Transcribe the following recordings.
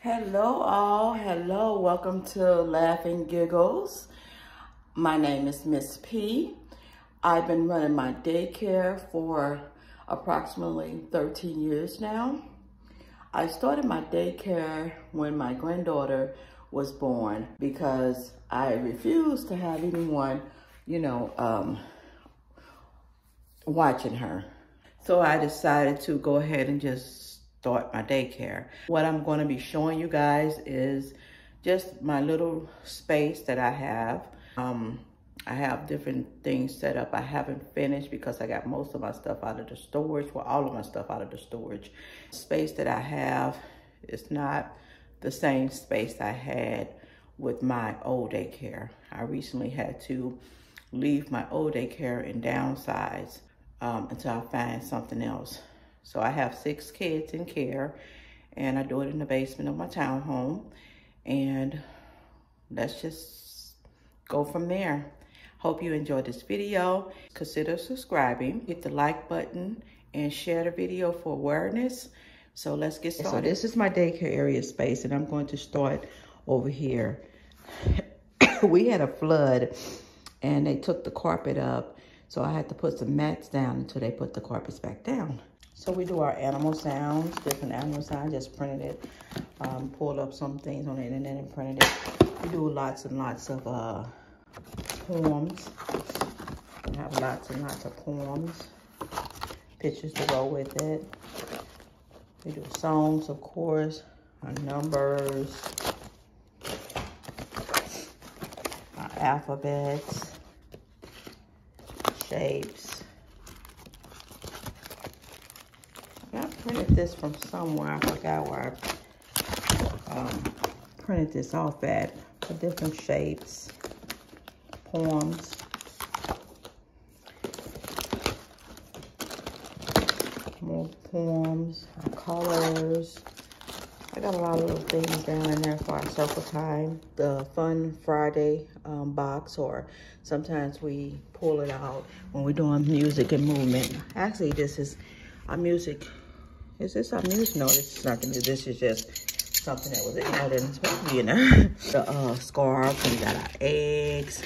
Hello all, hello, welcome to Laughing Giggles. My name is Miss P. I've been running my daycare for approximately 13 years now. I started my daycare when my granddaughter was born because I refused to have anyone, you know, um, watching her. So I decided to go ahead and just start my daycare. What I'm going to be showing you guys is just my little space that I have. Um, I have different things set up. I haven't finished because I got most of my stuff out of the storage, well, all of my stuff out of the storage. Space that I have is not the same space I had with my old daycare. I recently had to leave my old daycare and downsize um, until I find something else. So I have six kids in care and I do it in the basement of my townhome. And let's just go from there. Hope you enjoyed this video. Consider subscribing, hit the like button and share the video for awareness. So let's get started. So this is my daycare area space and I'm going to start over here. we had a flood and they took the carpet up so I had to put some mats down until they put the carpets back down. So we do our animal sounds, different animal sounds, just printed it, um, pulled up some things on the internet and printed it. We do lots and lots of uh, poems. We have lots and lots of poems, pictures to go with it. We do songs, of course, our numbers, our alphabets shapes. I printed this from somewhere. I forgot where I um, printed this off at. For different shapes, poems. More poems, colors. I got a lot of little things down in there for our circle time. The Fun Friday um, box, or sometimes we pull it out when we're doing music and movement. Actually, this is our music. Is this our new? No, this is not the music. This is just something that was, you know, didn't supposed to be in there. the uh, scarves, we got our eggs.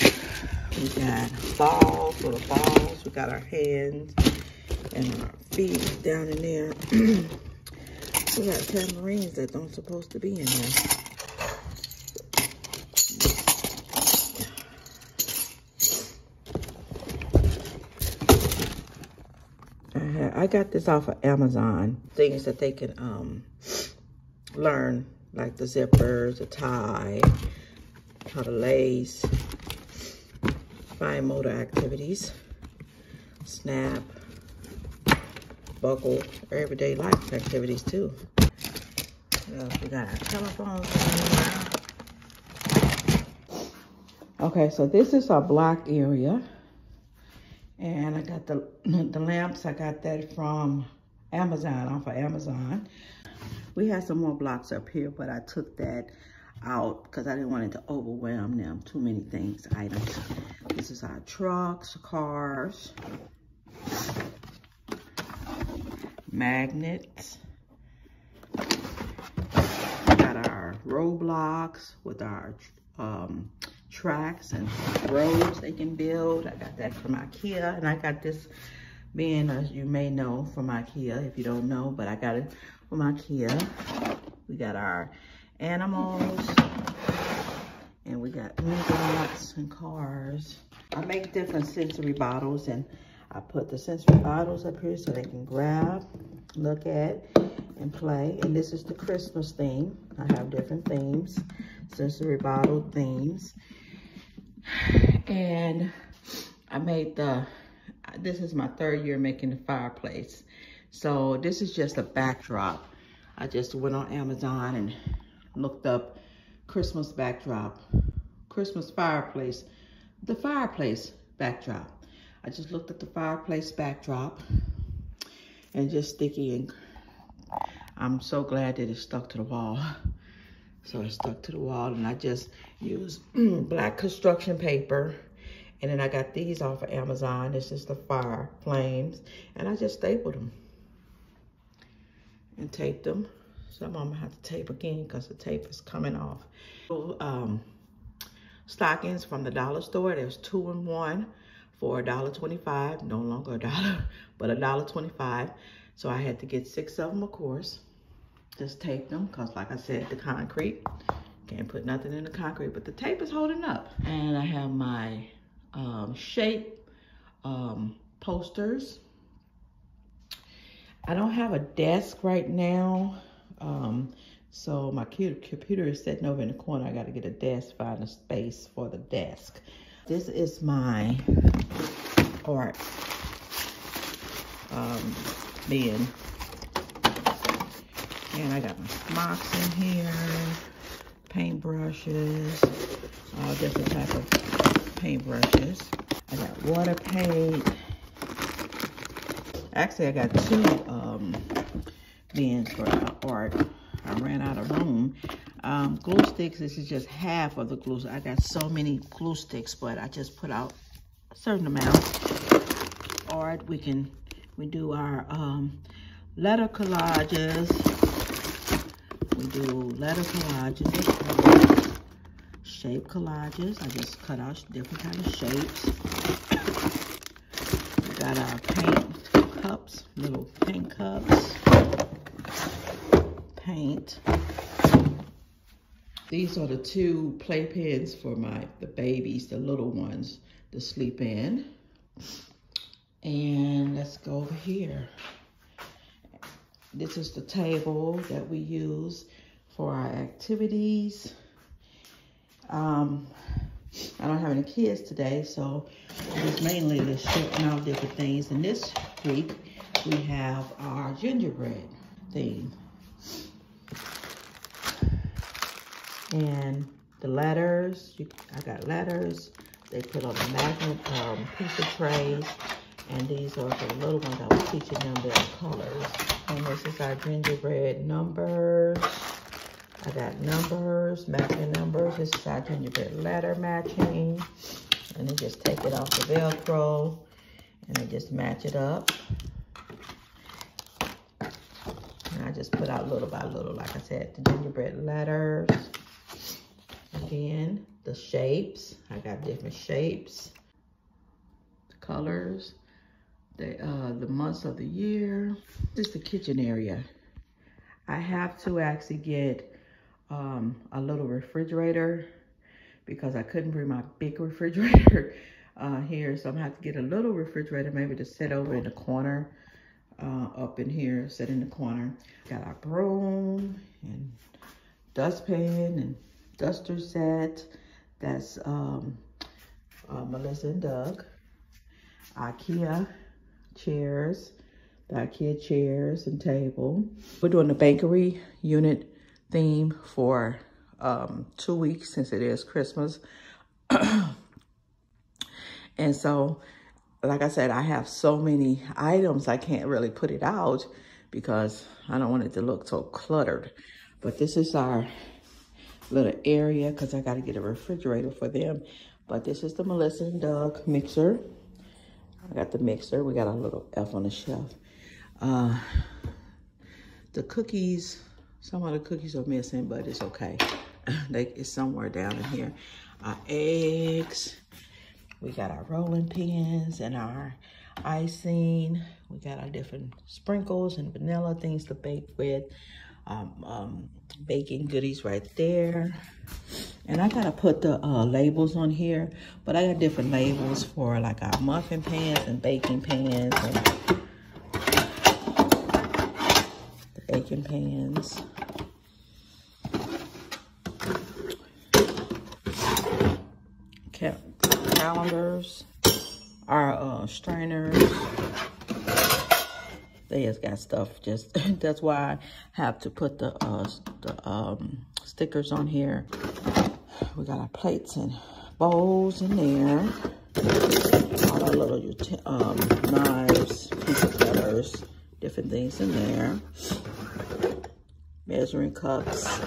We got balls, little balls. We got our hands and our feet down in there. We got tamarines that don't supposed to be in there. I got this off of Amazon. Things that they can um, learn, like the zippers, the tie, how to lace, fine motor activities, snap, buckle, everyday life activities too. we got our telephones. Okay, so this is our block area. And I got the, the lamps, I got that from Amazon, off of Amazon. We had some more blocks up here, but I took that out because I didn't want it to overwhelm them. Too many things, items. This is our trucks, cars magnets. We got our roadblocks with our um, tracks and roads they can build. I got that from Ikea. And I got this being, as you may know, from Ikea, if you don't know, but I got it from Ikea. We got our animals. And we got lots and cars. I make different sensory bottles and I put the sensory bottles up here so they can grab, look at, and play. And this is the Christmas theme. I have different themes, sensory bottle themes. And I made the, this is my third year making the fireplace. So this is just a backdrop. I just went on Amazon and looked up Christmas backdrop, Christmas fireplace, the fireplace backdrop. I just looked at the fireplace backdrop and just sticky and I'm so glad that it stuck to the wall. So it stuck to the wall and I just used black construction paper and then I got these off of Amazon. It's just the fire flames and I just stapled them and taped them Some of them have to tape again because the tape is coming off. Um, stockings from the dollar store. There's two in one for $1.25. No longer a dollar, but $1.25. So I had to get six of them, of course. Just tape them because like I said, the concrete. Can't put nothing in the concrete, but the tape is holding up. And I have my um, shape um, posters. I don't have a desk right now. Um, so my computer is sitting over in the corner. I got to get a desk, find a space for the desk. This is my art um. And I got my smocks in here, paint brushes, all different type of paint brushes. I got water paint. Actually, I got two um, bins for art. I ran out of room. Um, glue sticks, this is just half of the glue. I got so many glue sticks, but I just put out a certain amount. Art, we can, we do our um, letter collages. Do letter collages, shape collages. I just cut out different kind of shapes. We got our paint cups, little paint cups paint. These are the two playpens for my the babies, the little ones, to sleep in. And let's go over here. This is the table that we use for our activities. Um, I don't have any kids today, so it's mainly just showing out different things. And this week, we have our gingerbread theme. And the letters, you, I got letters. They put on the magnet um, piece of trays. And these are the little ones I was teaching them their colors. And this is our gingerbread numbers. I got numbers, matching numbers. This is our gingerbread letter matching. And then just take it off the Velcro. And then just match it up. And I just put out little by little, like I said, the gingerbread letters. Again, the shapes. I got different shapes, the colors, the, uh, the months of the year. This is the kitchen area. I have to actually get um, a little refrigerator because I couldn't bring my big refrigerator uh, here. So I'm gonna have to get a little refrigerator maybe to sit over in the corner, uh, up in here, sit in the corner. Got our broom and dustpan and duster set. That's um, uh, Melissa and Doug. Ikea chairs, the Ikea chairs and table. We're doing the bakery unit theme for um, two weeks since it is Christmas. and so, like I said, I have so many items, I can't really put it out because I don't want it to look so cluttered. But this is our little area because I got to get a refrigerator for them. But this is the Melissa and Doug mixer. I got the mixer. We got a little Elf on the Shelf. Uh, the cookies, some of the cookies are missing, but it's okay. they, it's somewhere down in here. Our eggs. We got our rolling pins and our icing. We got our different sprinkles and vanilla things to bake with um, um, baking goodies right there. And I gotta put the uh, labels on here, but I got different labels for like our muffin pans and baking pans and the baking pans. Calendars, our uh, strainers, they just got stuff just, that's why I have to put the, uh, the um, stickers on here. We got our plates and bowls in there. All our little um, knives, pizza cutters, different things in there. Measuring cups.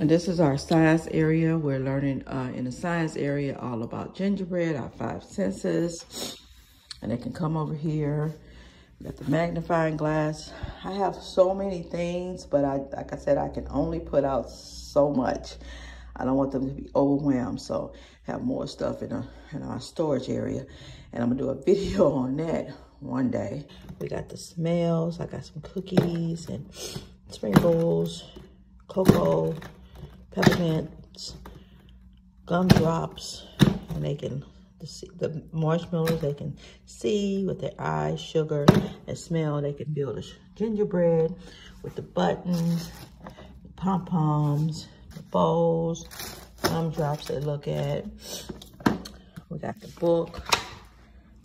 And this is our science area. We're learning uh, in the science area all about gingerbread, our five senses. And they can come over here We Got the magnifying glass. I have so many things, but I, like I said, I can only put out so much. I don't want them to be overwhelmed, so have more stuff in, a, in our storage area. And I'm gonna do a video on that one day. We got the smells. I got some cookies and sprinkles, cocoa, peppermints, gumdrops, and they can the, the marshmallows they can see with their eyes, sugar, and smell. They can build a gingerbread with the buttons, pom-poms, the bowls, gumdrops they look at. We got the book.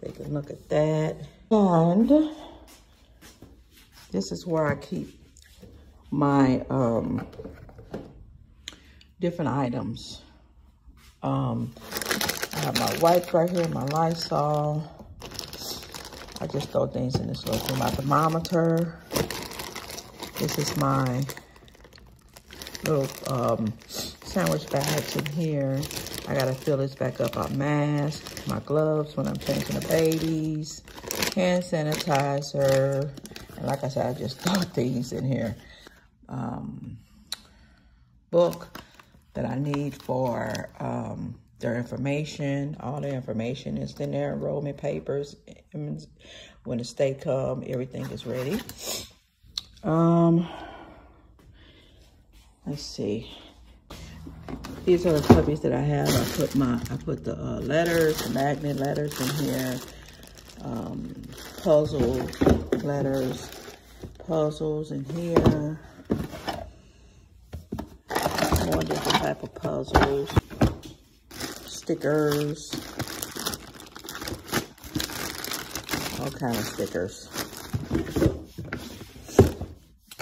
They can look at that. And this is where I keep my um, different items. Um, I have my wipes right here, my Lysol. I just throw things in this little thing. My thermometer. This is my little um, sandwich bags in here. I gotta fill this back up. My mask, my gloves when I'm changing the babies, hand sanitizer. And like I said, I just throw things in here. Um, book that I need for um, their information. All their information is in their enrollment papers. When the state come, everything is ready. Um, let's see. These are the puppies that I have. I put my, I put the uh, letters, the magnet letters in here. Um, puzzle letters, puzzles in here. More different type of puzzles stickers. All kind of stickers.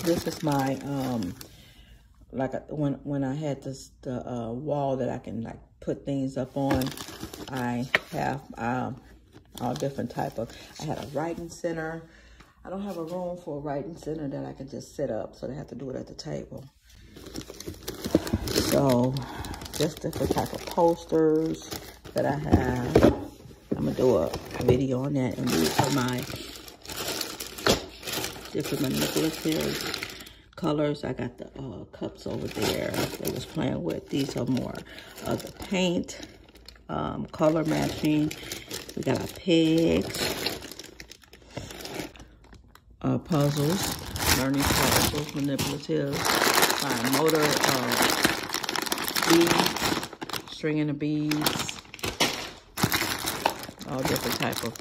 This is my, um, like when, when I had this, the uh, wall that I can like put things up on, I have um, all different type of, I had a writing center. I don't have a room for a writing center that I can just sit up, so they have to do it at the table. So just different type of posters that I have. I'm gonna do a video on that and these are my different manipulative colors. I got the uh, cups over there I was playing with. These are more of the paint, um, color matching. We got our pigs, uh, puzzles, learning puzzles, manipulative, fine motor, uh, beads, stringing the beads, all different type of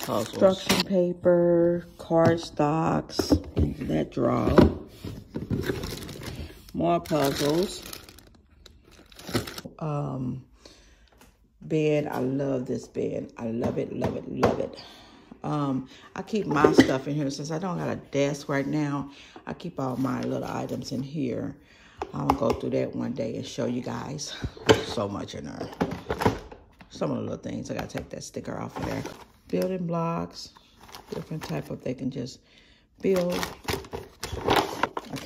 puzzles. Construction paper, card stocks, that drawer. More puzzles. Um, bed, I love this bed. I love it, love it, love it. Um, I keep my stuff in here since I don't got a desk right now. I keep all my little items in here. I'll go through that one day and show you guys so much in there. Some of the little things, I gotta take that sticker off of there. Building blocks, different type of, they can just build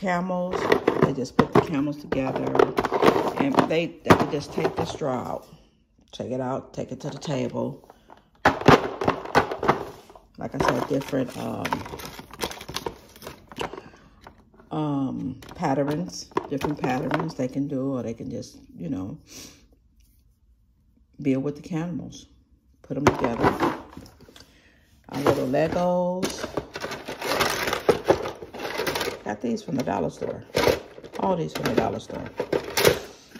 camels. They just put the camels together. And they, they just take the straw out. Take it out, take it to the table. Like I said, different um, um, patterns, different patterns they can do, or they can just, you know, build with the camels. Put them together. Our little Legos. Got these from the dollar store. All these from the dollar store.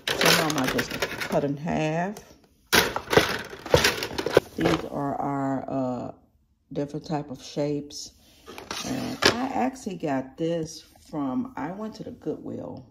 Some I just cut in half. These are our uh, different type of shapes. And I actually got this from, I went to the Goodwill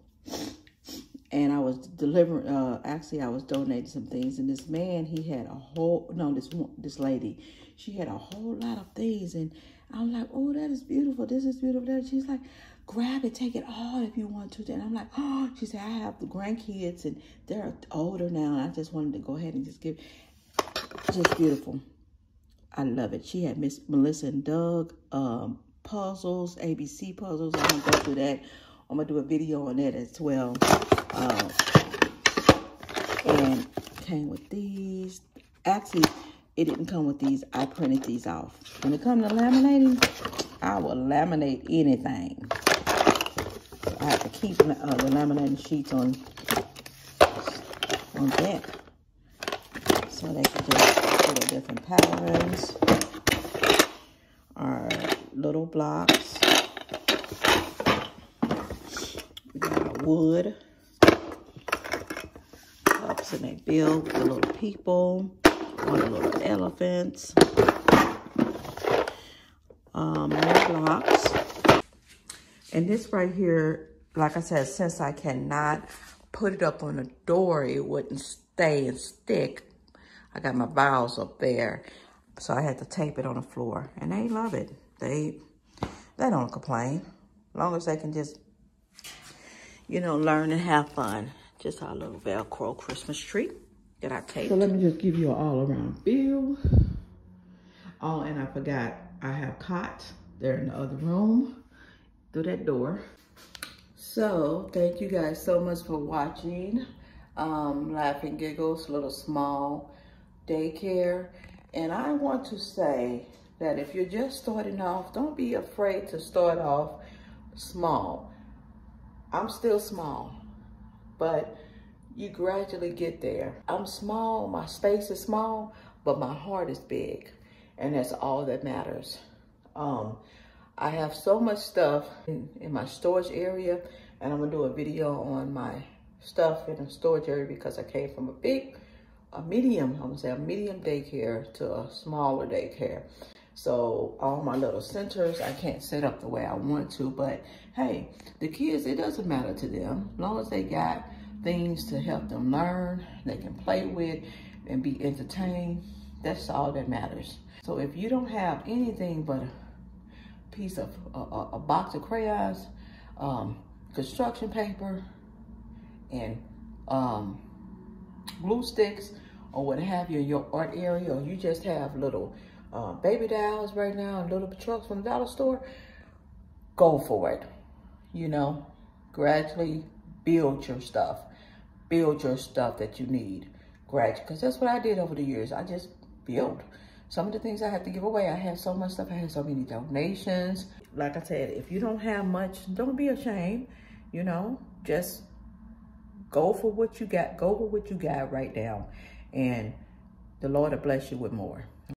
and I was delivering, uh, actually I was donating some things and this man, he had a whole, no, this this lady, she had a whole lot of things and I'm like, oh, that is beautiful. This is beautiful. She's like, grab it, take it all if you want to. And I'm like, oh, she said, I have the grandkids and they're older now. And I just wanted to go ahead and just give, just beautiful. I love it. She had Miss Melissa and Doug um, puzzles, ABC puzzles. I'm going to go through that. I'm going to do a video on that as well. Uh, and came with these. Actually, it didn't come with these. I printed these off. When it comes to laminating, I will laminate anything. I have to keep uh, the laminating sheets on on deck so they can just do the different patterns or little blocks. We got wood cups and they build the little people or the little elephants. Um, more blocks. And this right here, like I said, since I cannot put it up on the door, it wouldn't stay and stick. I got my vials up there. So I had to tape it on the floor. And they love it. They they don't complain. As long as they can just, you know, learn and have fun. Just our little Velcro Christmas tree that I taped. So let me just give you an all-around view. Oh, and I forgot, I have cot. They're in the other room through that door. So thank you guys so much for watching. Um, Laughing Giggles, little small daycare. And I want to say that if you're just starting off, don't be afraid to start off small. I'm still small, but you gradually get there. I'm small, my space is small, but my heart is big. And that's all that matters. Um, I have so much stuff in, in my storage area, and I'm gonna do a video on my stuff in the storage area because I came from a big, a medium, I'm gonna say a medium daycare to a smaller daycare. So all my little centers, I can't set up the way I want to, but hey, the kids, it doesn't matter to them. As long as they got things to help them learn, they can play with and be entertained, that's all that matters. So if you don't have anything but a piece of, a, a box of crayons, um, construction paper, and um, glue sticks, or what have you in your art area, or you just have little uh, baby dolls right now and little trucks from the dollar store, go for it. You know, gradually build your stuff. Build your stuff that you need gradually. Because that's what I did over the years. I just built. Some of the things I had to give away, I had so much stuff. I had so many donations. Like I said, if you don't have much, don't be ashamed. You know, just go for what you got. Go for what you got right now. And the Lord will bless you with more.